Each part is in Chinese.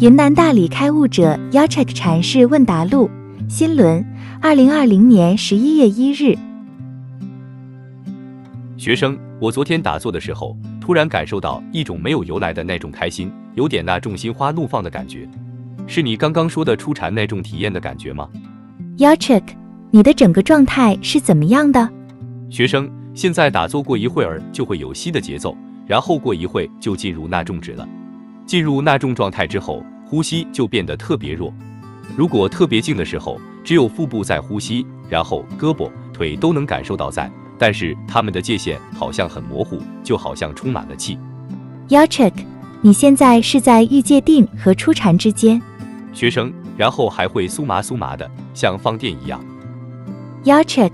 云南大理开悟者 Yachek 禅师问答录新轮，二零二零年十一月一日。学生，我昨天打坐的时候，突然感受到一种没有由来的那种开心，有点那种心花怒放的感觉，是你刚刚说的初禅那种体验的感觉吗 Yachek，你的整个状态是怎么样的？学生，现在打坐过一会儿就会有吸的节奏，然后过一会就进入那种止了。进入那种状态之后，呼吸就变得特别弱。如果特别静的时候，只有腹部在呼吸，然后胳膊、腿都能感受到在，但是它们的界限好像很模糊，就好像充满了气。Yachek，你现在是在欲界定和初禅之间。学生，然后还会酥麻酥麻的，像放电一样。Yachek。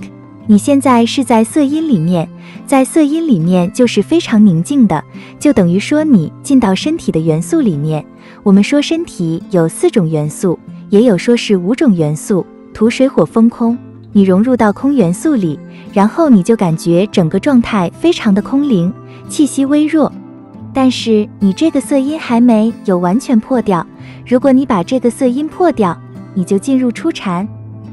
你现在是在色音里面，在色音里面就是非常宁静的，就等于说你进到身体的元素里面。我们说身体有四种元素，也有说是五种元素：土、水、火、风、空。你融入到空元素里，然后你就感觉整个状态非常的空灵，气息微弱。但是你这个色音还没有完全破掉。如果你把这个色音破掉，你就进入初禅。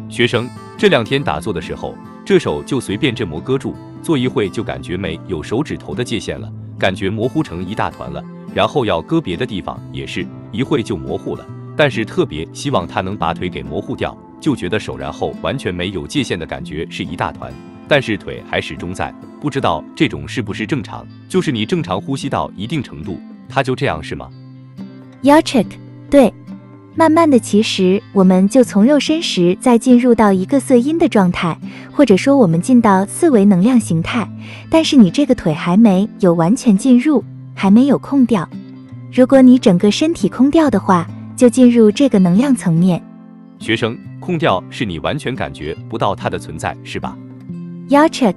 学生这两天打坐的时候。这手就随便这么搁住，坐一会就感觉没有手指头的界限了，感觉模糊成一大团了。然后要搁别的地方，也是一会就模糊了。但是特别希望他能把腿给模糊掉，就觉得手然后完全没有界限的感觉是一大团，但是腿还始终在。不知道这种是不是正常？就是你正常呼吸到一定程度，它就这样是吗？Yachek，对。慢慢的，其实我们就从肉身时再进入到一个色音的状态，或者说我们进到四维能量形态。但是你这个腿还没有完全进入，还没有空掉。如果你整个身体空掉的话，就进入这个能量层面。学生，空掉是你完全感觉不到它的存在，是吧？Yachek，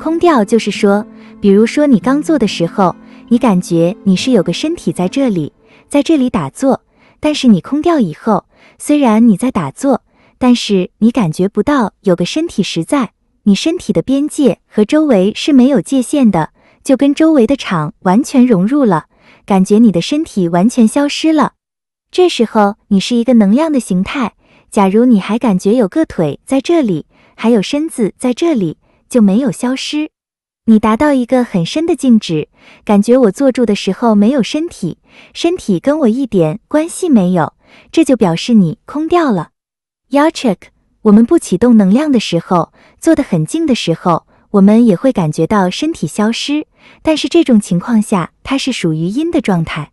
空掉就是说，比如说你刚做的时候，你感觉你是有个身体在这里，在这里打坐。但是你空掉以后，虽然你在打坐，但是你感觉不到有个身体实在，你身体的边界和周围是没有界限的，就跟周围的场完全融入了，感觉你的身体完全消失了。这时候你是一个能量的形态。假如你还感觉有个腿在这里，还有身子在这里，就没有消失。你达到一个很深的静止，感觉我坐住的时候没有身体，身体跟我一点关系没有，这就表示你空掉了。Yachek，我们不启动能量的时候，坐得很静的时候，我们也会感觉到身体消失，但是这种情况下，它是属于阴的状态。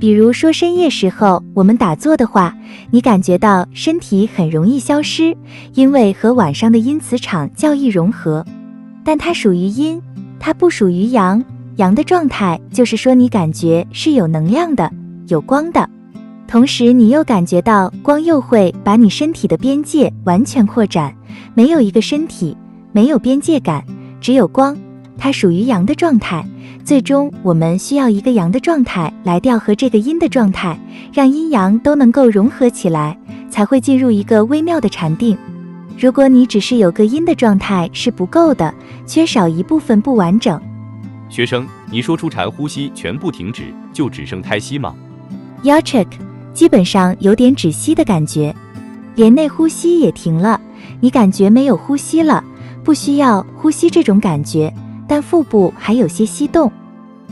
比如说深夜时候我们打坐的话，你感觉到身体很容易消失，因为和晚上的阴磁场较易融合。但它属于阴，它不属于阳。阳的状态就是说你感觉是有能量的，有光的，同时你又感觉到光又会把你身体的边界完全扩展。没有一个身体，没有边界感，只有光，它属于阳的状态。最终我们需要一个阳的状态来调和这个阴的状态，让阴阳都能够融合起来，才会进入一个微妙的禅定。如果你只是有个阴的状态是不够的，缺少一部分不完整。学生，你说出禅呼吸全部停止，就只剩胎息吗？Yachek，基本上有点止息的感觉，连内呼吸也停了，你感觉没有呼吸了，不需要呼吸这种感觉，但腹部还有些吸动。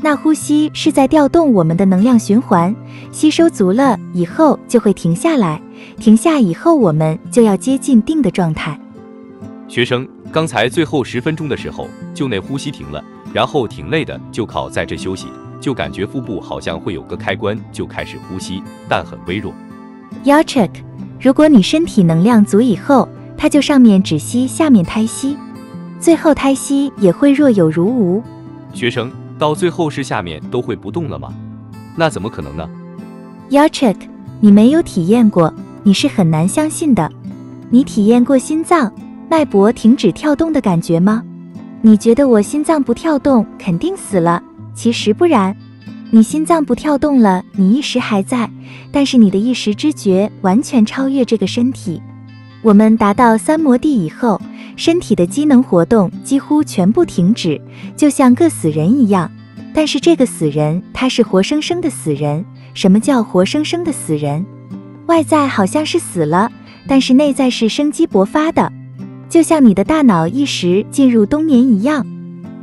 那呼吸是在调动我们的能量循环，吸收足了以后就会停下来，停下以后我们就要接近定的状态。学生，刚才最后十分钟的时候，就那呼吸停了，然后挺累的，就靠在这休息，就感觉腹部好像会有个开关，就开始呼吸，但很微弱。Yachek，如果你身体能量足以后，它就上面止息，下面胎息，最后胎息也会若有如无。学生。到最后是下面都会不动了吗？那怎么可能呢？Yachek，你没有体验过，你是很难相信的。你体验过心脏脉搏停止跳动的感觉吗？你觉得我心脏不跳动肯定死了，其实不然。你心脏不跳动了，你一时还在，但是你的一时知觉完全超越这个身体。我们达到三摩地以后。身体的机能活动几乎全部停止，就像个死人一样。但是这个死人他是活生生的死人，什么叫活生生的死人？外在好像是死了，但是内在是生机勃发的，就像你的大脑一时进入冬眠一样。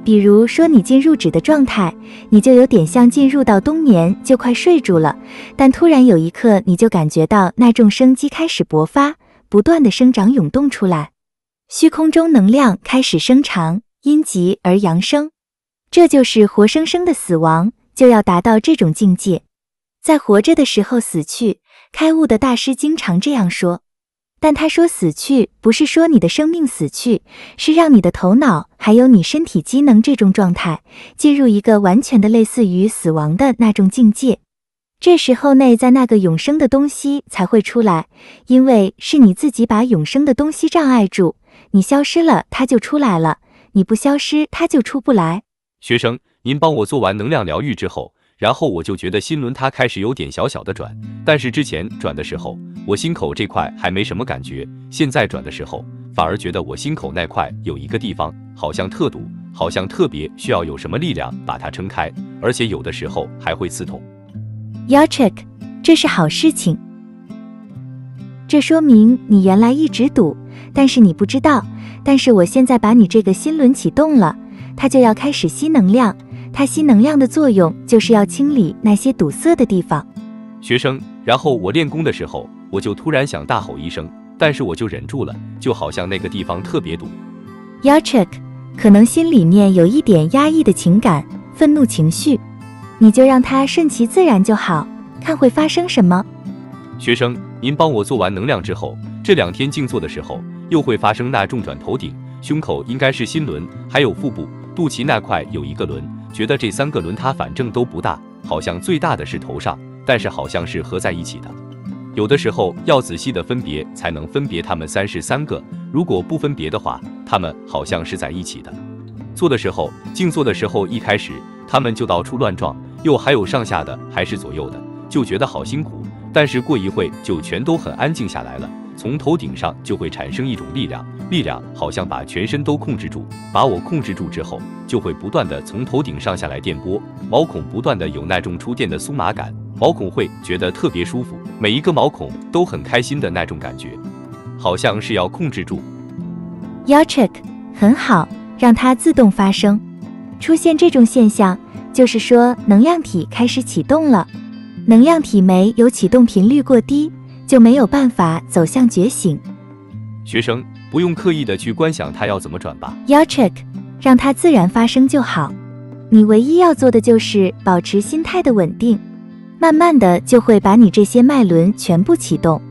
比如说你进入纸的状态，你就有点像进入到冬眠，就快睡住了。但突然有一刻，你就感觉到那种生机开始勃发，不断的生长涌动出来，虚空中能量开始生长，阴极而阳生。这就是活生生的死亡，就要达到这种境界，在活着的时候死去。开悟的大师经常这样说，但他说死去不是说你的生命死去，是让你的头脑还有你身体机能这种状态进入一个完全的类似于死亡的那种境界。这时候内在那个永生的东西才会出来，因为是你自己把永生的东西障碍住，你消失了，它就出来了；你不消失，它就出不来。学生，您帮我做完能量疗愈之后，然后我就觉得心轮它开始有点小小的转，但是之前转的时候，我心口这块还没什么感觉，现在转的时候，反而觉得我心口那块有一个地方好像特堵，好像特别需要有什么力量把它撑开，而且有的时候还会刺痛。Yachik，这是好事情，这说明你原来一直堵，但是你不知道，但是我现在把你这个心轮启动了。它就要开始吸能量，它吸能量的作用就是要清理那些堵塞的地方。学生，然后我练功的时候，我就突然想大吼一声，但是我就忍住了，就好像那个地方特别堵。Yachik，可能心里面有一点压抑的情感、愤怒情绪，你就让它顺其自然就好，看会发生什么。学生，您帮我做完能量之后，这两天静坐的时候，又会发生那重转头顶、胸口应该是心轮，还有腹部。肚脐那块有一个轮，觉得这三个轮它反正都不大，好像最大的是头上，但是好像是合在一起的。有的时候要仔细的分别才能分别它们三是三个，如果不分别的话，它们好像是在一起的。做的时候，静坐的时候，一开始它们就到处乱撞，又还有上下的，还是左右的，就觉得好辛苦。但是过一会就全都很安静下来了。从头顶上就会产生一种力量，力量好像把全身都控制住，把我控制住之后，就会不断的从头顶上下来电波，毛孔不断的有那种触电的酥麻感，毛孔会觉得特别舒服，每一个毛孔都很开心的那种感觉，好像是要控制住。Yachik，很好，让它自动发生。出现这种现象，就是说能量体开始启动了，能量体没有启动频率过低。就没有办法走向觉醒。学生不用刻意的去观想它要怎么转吧。Yachik，让它自然发生就好。你唯一要做的就是保持心态的稳定，慢慢的就会把你这些脉轮全部启动。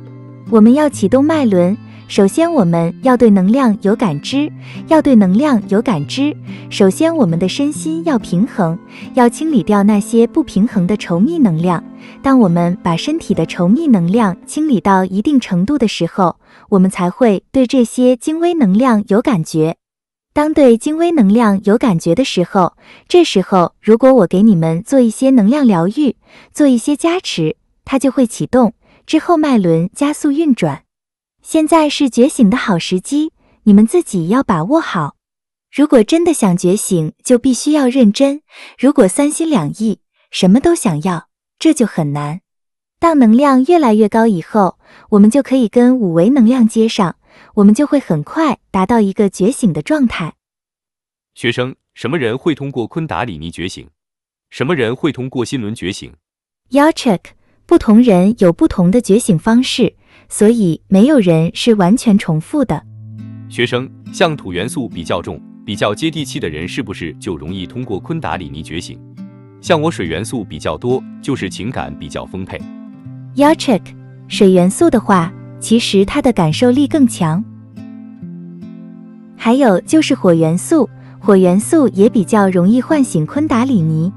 我们要启动脉轮。首先，我们要对能量有感知，要对能量有感知。首先，我们的身心要平衡，要清理掉那些不平衡的稠密能量。当我们把身体的稠密能量清理到一定程度的时候，我们才会对这些精微能量有感觉。当对精微能量有感觉的时候，这时候如果我给你们做一些能量疗愈，做一些加持，它就会启动，之后脉轮加速运转。现在是觉醒的好时机，你们自己要把握好。如果真的想觉醒，就必须要认真。如果三心两意，什么都想要，这就很难。当能量越来越高以后，我们就可以跟五维能量接上，我们就会很快达到一个觉醒的状态。学生，什么人会通过昆达里尼觉醒？什么人会通过心轮觉醒？Yachik，不同人有不同的觉醒方式。所以没有人是完全重复的。学生，像土元素比较重、比较接地气的人，是不是就容易通过昆达里尼觉醒？像我水元素比较多，就是情感比较丰沛。Yachik，水元素的话，其实它的感受力更强。还有就是火元素，火元素也比较容易唤醒昆达里尼。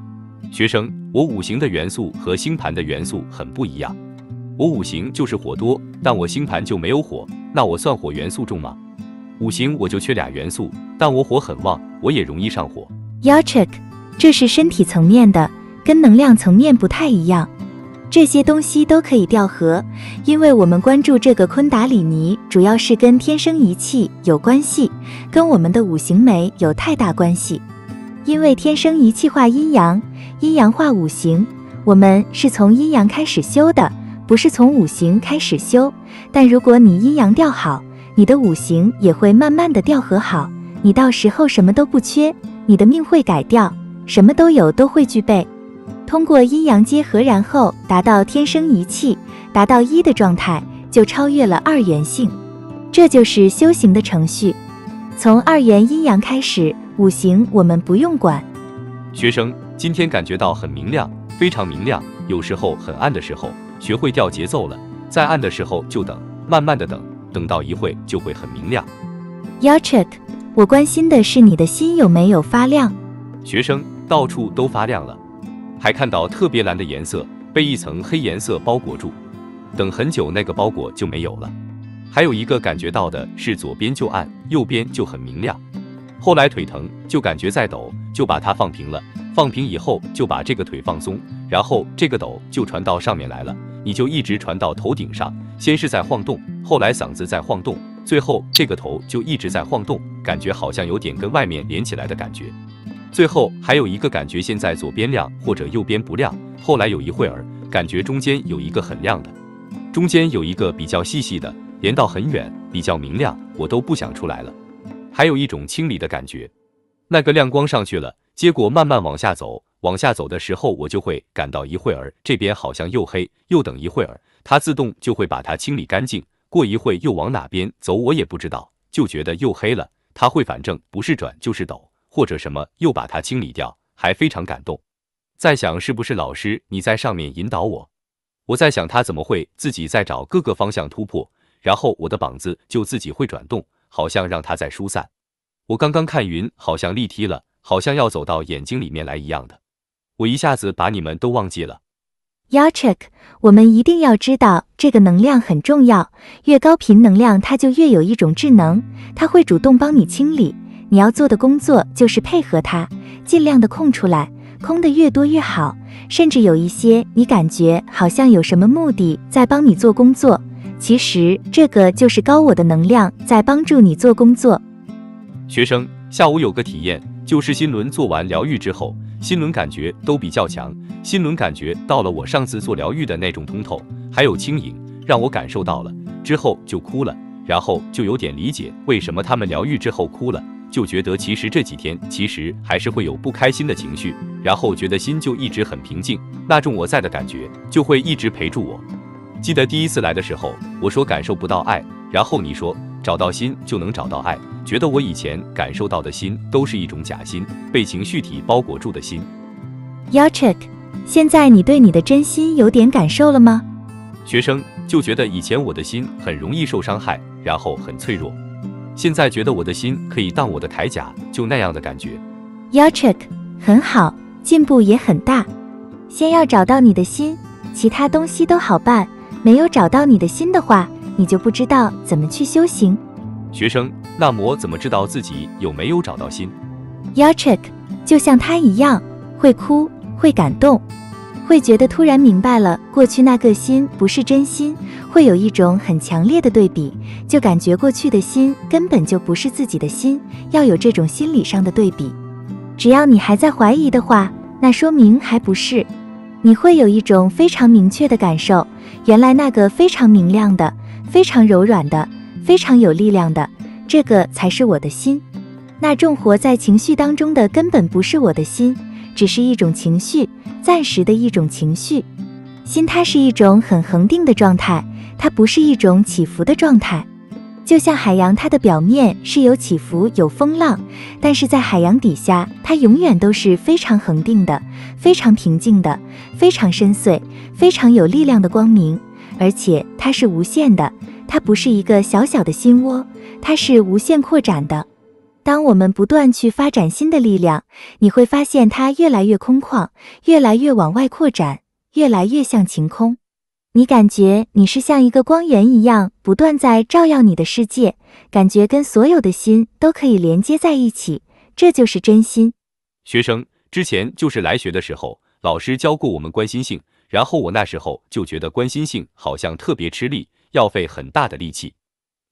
学生，我五行的元素和星盘的元素很不一样。我五行就是火多，但我星盘就没有火，那我算火元素重吗？五行我就缺俩元素，但我火很旺，我也容易上火。Yachik，这是身体层面的，跟能量层面不太一样。这些东西都可以调和，因为我们关注这个昆达里尼，主要是跟天生一气有关系，跟我们的五行没有太大关系。因为天生一气化阴阳，阴阳化五行。我们是从阴阳开始修的，不是从五行开始修。但如果你阴阳调好，你的五行也会慢慢的调和好，你到时候什么都不缺，你的命会改掉，什么都有，都会具备。通过阴阳结合，然后达到天生一气，达到一的状态，就超越了二元性。这就是修行的程序。从二元阴阳开始，五行我们不用管。学生今天感觉到很明亮，非常明亮。有时候很暗的时候，学会掉节奏了，在暗的时候就等，慢慢的等，等到一会就会很明亮。y a c h e k 我关心的是你的心有没有发亮。学生到处都发亮了，还看到特别蓝的颜色被一层黑颜色包裹住，等很久那个包裹就没有了。还有一个感觉到的是左边就暗，右边就很明亮。后来腿疼就感觉在抖，就把它放平了。放平以后就把这个腿放松，然后这个抖就传到上面来了，你就一直传到头顶上。先是在晃动，后来嗓子在晃动，最后这个头就一直在晃动，感觉好像有点跟外面连起来的感觉。最后还有一个感觉，现在左边亮或者右边不亮。后来有一会儿感觉中间有一个很亮的，中间有一个比较细细的。连到很远，比较明亮，我都不想出来了。还有一种清理的感觉，那个亮光上去了，结果慢慢往下走，往下走的时候，我就会感到一会儿这边好像又黑，又等一会儿，它自动就会把它清理干净。过一会又往哪边走，我也不知道，就觉得又黑了，它会反正不是转就是抖，或者什么又把它清理掉，还非常感动。在想是不是老师你在上面引导我？我在想他怎么会自己在找各个方向突破。然后我的膀子就自己会转动，好像让它在疏散。我刚刚看云好像立梯了，好像要走到眼睛里面来一样的。我一下子把你们都忘记了。Yachek，我们一定要知道这个能量很重要，越高频能量它就越有一种智能，它会主动帮你清理。你要做的工作就是配合它，尽量的空出来，空的越多越好。甚至有一些你感觉好像有什么目的在帮你做工作。其实这个就是高我的能量在帮助你做工作。学生下午有个体验，就是新轮做完疗愈之后，新轮感觉都比较强，新轮感觉到了我上次做疗愈的那种通透，还有轻盈，让我感受到了之后就哭了，然后就有点理解为什么他们疗愈之后哭了，就觉得其实这几天其实还是会有不开心的情绪，然后觉得心就一直很平静，那种我在的感觉就会一直陪住我。记得第一次来的时候，我说感受不到爱，然后你说找到心就能找到爱，觉得我以前感受到的心都是一种假心，被情绪体包裹住的心。Yachek，现在你对你的真心有点感受了吗？学生就觉得以前我的心很容易受伤害，然后很脆弱，现在觉得我的心可以当我的铠甲，就那样的感觉。Yachek，很好，进步也很大。先要找到你的心，其他东西都好办。没有找到你的心的话，你就不知道怎么去修行。学生，那魔怎么知道自己有没有找到心？Yachek，就像他一样，会哭，会感动，会觉得突然明白了过去那个心不是真心，会有一种很强烈的对比，就感觉过去的心根本就不是自己的心，要有这种心理上的对比。只要你还在怀疑的话，那说明还不是。你会有一种非常明确的感受，原来那个非常明亮的、非常柔软的、非常有力量的，这个才是我的心。那种活在情绪当中的根本不是我的心，只是一种情绪，暂时的一种情绪。心它是一种很恒定的状态，它不是一种起伏的状态。就像海洋，它的表面是有起伏、有风浪，但是在海洋底下，它永远都是非常恒定的、非常平静的、非常深邃、非常有力量的光明，而且它是无限的，它不是一个小小的心窝，它是无限扩展的。当我们不断去发展新的力量，你会发现它越来越空旷，越来越往外扩展，越来越像晴空。你感觉你是像一个光源一样，不断在照耀你的世界，感觉跟所有的心都可以连接在一起，这就是真心。学生之前就是来学的时候，老师教过我们关心性，然后我那时候就觉得关心性好像特别吃力，要费很大的力气。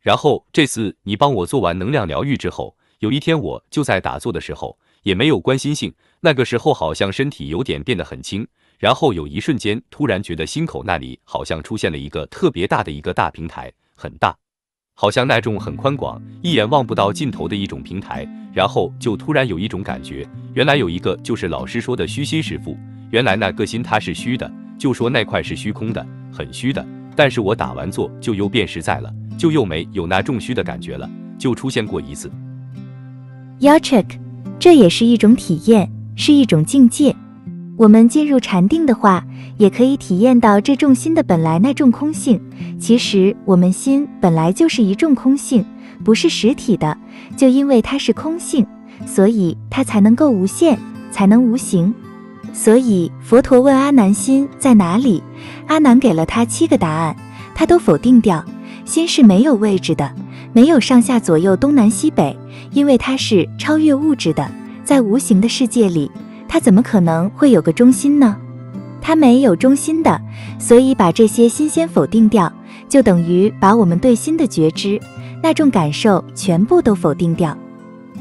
然后这次你帮我做完能量疗愈之后，有一天我就在打坐的时候。也没有关心性。那个时候好像身体有点变得很轻，然后有一瞬间突然觉得心口那里好像出现了一个特别大的一个大平台，很大，好像那种很宽广、一眼望不到尽头的一种平台。然后就突然有一种感觉，原来有一个就是老师说的虚心师傅，原来那个心它是虚的，就说那块是虚空的，很虚的。但是我打完坐就又变实在了，就又没有那重虚的感觉了，就出现过一次。Yachik，这也是一种体验，是一种境界。我们进入禅定的话，也可以体验到这重心的本来那重空性。其实我们心本来就是一重空性，不是实体的。就因为它是空性，所以它才能够无限，才能无形。所以佛陀问阿难心在哪里，阿难给了他七个答案，他都否定掉。心是没有位置的，没有上下左右东南西北，因为它是超越物质的，在无形的世界里。它怎么可能会有个中心呢？它没有中心的，所以把这些新鲜否定掉，就等于把我们对心的觉知那种感受全部都否定掉。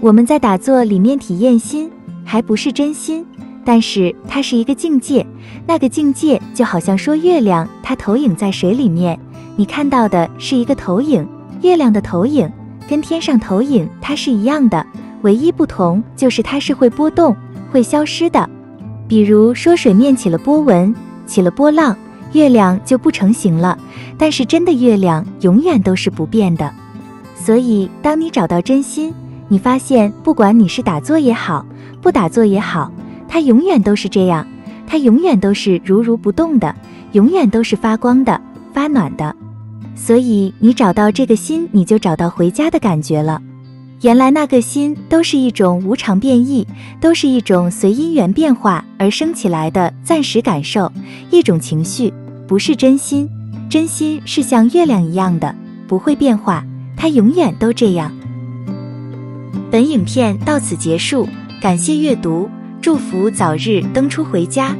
我们在打坐里面体验心，还不是真心，但是它是一个境界。那个境界就好像说月亮，它投影在水里面，你看到的是一个投影，月亮的投影跟天上投影它是一样的，唯一不同就是它是会波动。会消失的，比如说水面起了波纹，起了波浪，月亮就不成形了。但是真的月亮永远都是不变的。所以，当你找到真心，你发现不管你是打坐也好，不打坐也好，它永远都是这样，它永远都是如如不动的，永远都是发光的、发暖的。所以，你找到这个心，你就找到回家的感觉了。原来那个心都是一种无常变异，都是一种随因缘变化而生起来的暂时感受，一种情绪，不是真心。真心是像月亮一样的，不会变化，它永远都这样。本影片到此结束，感谢阅读，祝福早日登出回家。